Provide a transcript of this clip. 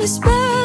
whisper